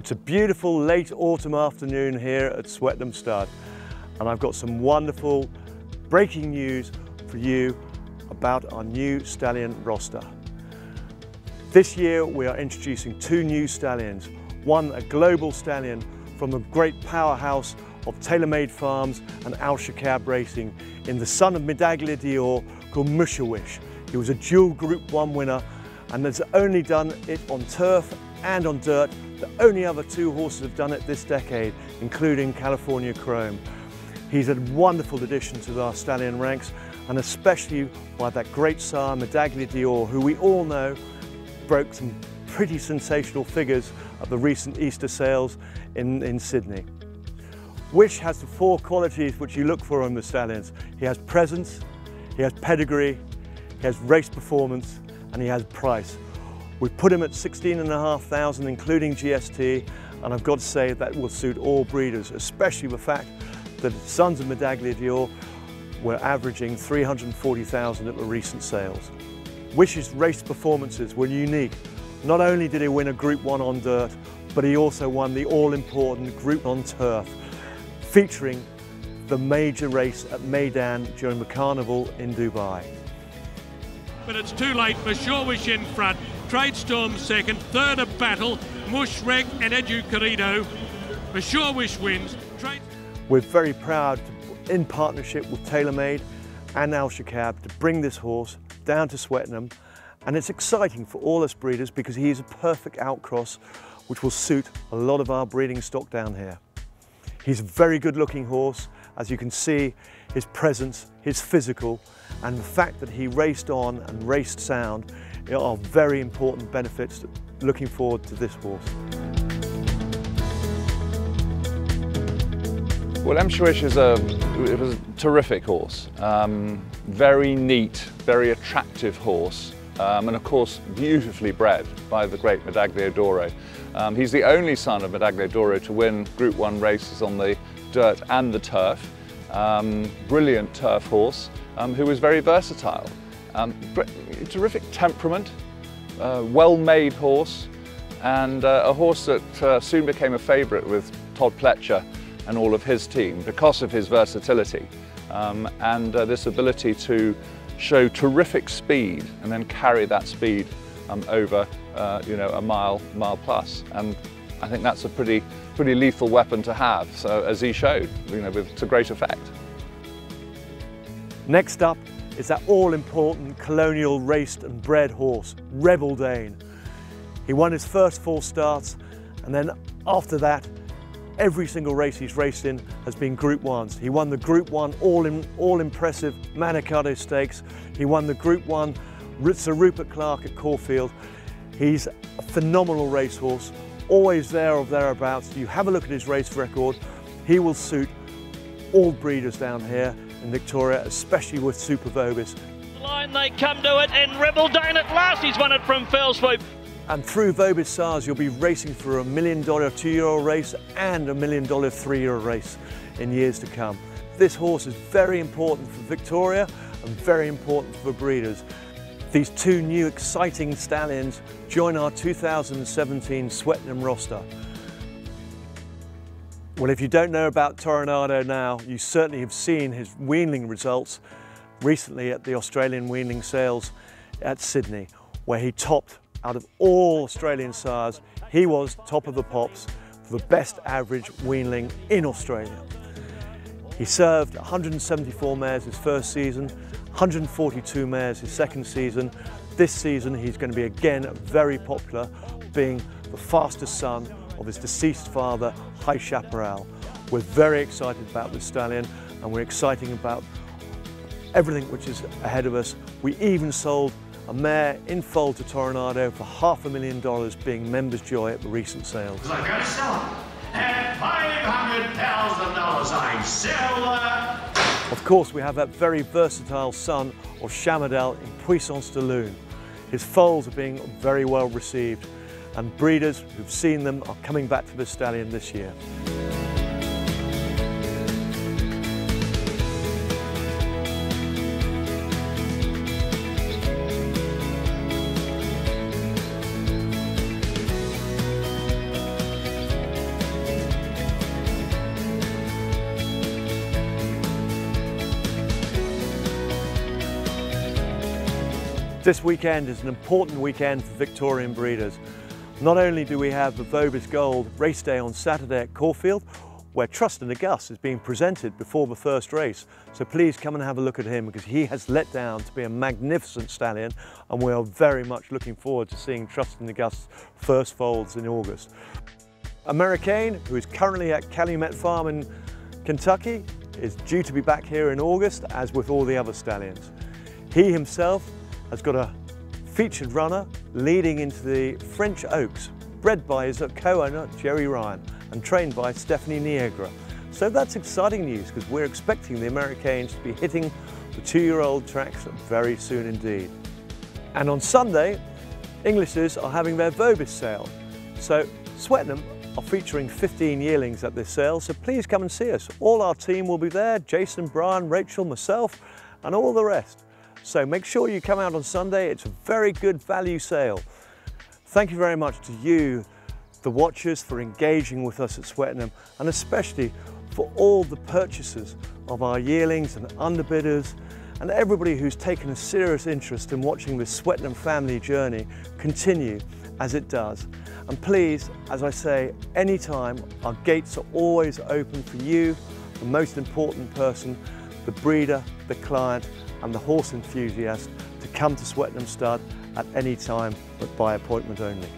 It's a beautiful late autumn afternoon here at Swettenham Stud and I've got some wonderful breaking news for you about our new stallion roster. This year we are introducing two new stallions, one a global stallion from the great powerhouse of Taylor Made Farms and Al Shaqab Racing in the son of Medaglia d'Oro called Mshawish. He was a dual Group 1 winner and has only done it on turf and on dirt. The only other two horses have done it this decade, including California Chrome. He's a wonderful addition to our stallion ranks and especially by that great sire Medaglia d'Oro who we all know broke some pretty sensational figures at the recent Easter sales in, in Sydney. Wish has the four qualities which you look for in the stallions. He has presence, he has pedigree, he has race performance and he has price. We've put him at 16,500 including GST and I've got to say that will suit all breeders, especially the fact that sons of Medaglia d'Oro were averaging 340,000 at the recent sales. Wish's race performances were unique. Not only did he win a Group 1 on dirt, but he also won the all-important Group on turf, featuring the major race at Meydan during the carnival in Dubai. But it's too late for Mshawish in front. Tradestorm second, third a battle, Mushrek and Edu Querido. For wish wins. Trade We're very proud, to, in partnership with TaylorMade and Al Shaqab, to bring this horse down to Swettenham. And it's exciting for all us breeders because he is a perfect outcross which will suit a lot of our breeding stock down here. He's a very good looking horse. As you can see, his presence, his physical, and the fact that he raced on and raced sound are very important benefits looking forward to this horse. Well, Mshawish is a, it was a terrific horse. Um, very neat, very attractive horse. Um, and of course, beautifully bred by the great Medaglia d'Oro. Um, he's the only son of Medaglia d'Oro to win Group 1 races on the dirt and the turf. Um, brilliant turf horse um, who was very versatile. Um, terrific temperament, uh, well-made horse, and uh, a horse that uh, soon became a favourite with Todd Pletcher and all of his team because of his versatility um, and uh, this ability to show terrific speed and then carry that speed um, over uh, you know, a mile, mile plus. And I think that's a pretty, pretty lethal weapon to have, so as he showed, you know, with, to great effect. Next up is that all-important colonial raced and bred horse, Rebel Dane. He won his first four starts and then after that every single race he's raced in has been Group 1s. He won the Group 1 all, all impressive Manikato Stakes. He won the Group 1 Sir Rupert Clarke at Caulfield. He's a phenomenal racehorse, always there or thereabouts. You have a look at his race record, he will suit all breeders down here in Victoria, especially with Super Vobis. Line they come to it and Rebel Dane at last, he's won it from Fell Swoop. And through Vobis Sires, you'll be racing for a million dollar two-year-old race and a million dollar three-year-old race in years to come. This horse is very important for Victoria and very important for breeders. These two new exciting stallions join our 2017 Swettenham roster. Well, if you don't know about Toronado now, you certainly have seen his weanling results recently at the Australian weanling sales at Sydney, where he topped out of all Australian sires, he was top of the pops for the best average weanling in Australia. He served 174 mares his first season, 142 mares his second season. This season he's going to be again very popular, being the fastest son of his deceased father, High Chaparral. We're very excited about this stallion and we're excited about everything which is ahead of us. We even sold a mare in foal to Toronado for half a million dollars being members' joy at the recent sales. Going to sell At $500,000 I sell Of course, we have that very versatile son of Shamardal in Puissance de Lune. His foals are being very well received and breeders who've seen them are coming back for the stallion this year. This weekend is an important weekend for Victorian breeders. Not only do we have the Vobis Gold race day on Saturday at Caulfield, where Trust in a Gust is being presented before the first race. So please come and have a look at him because he has let down to be a magnificent stallion and we are very much looking forward to seeing Trust in a Gust's first foals in August. Americain, who is currently at Calumet Farm in Kentucky, is due to be back here in August as with all the other stallions. He himself has got a featured runner leading into the French Oaks, bred by his co-owner Gerry Ryan and trained by Stephanie Niegra. So that's exciting news because we're expecting the Americains to be hitting the two-year-old tracks very soon indeed. And on Sunday, Inglis's are having their Vobis sale. So Swettenham are featuring 15 yearlings at this sale, so please come and see us. All our team will be there, Jason, Brian, Rachel, myself, and all the rest. So make sure you come out on Sunday. It's a very good value sale. Thank you very much to you, the watchers, for engaging with us at Swettenham, and especially for all the purchasers of our yearlings and underbidders, and everybody who's taken a serious interest in watching this Swettenham family journey continue as it does. And please, as I say, anytime, our gates are always open for you, the most important person, the breeder, the client, and the horse enthusiast to come to Swettenham Stud at any time, but by appointment only.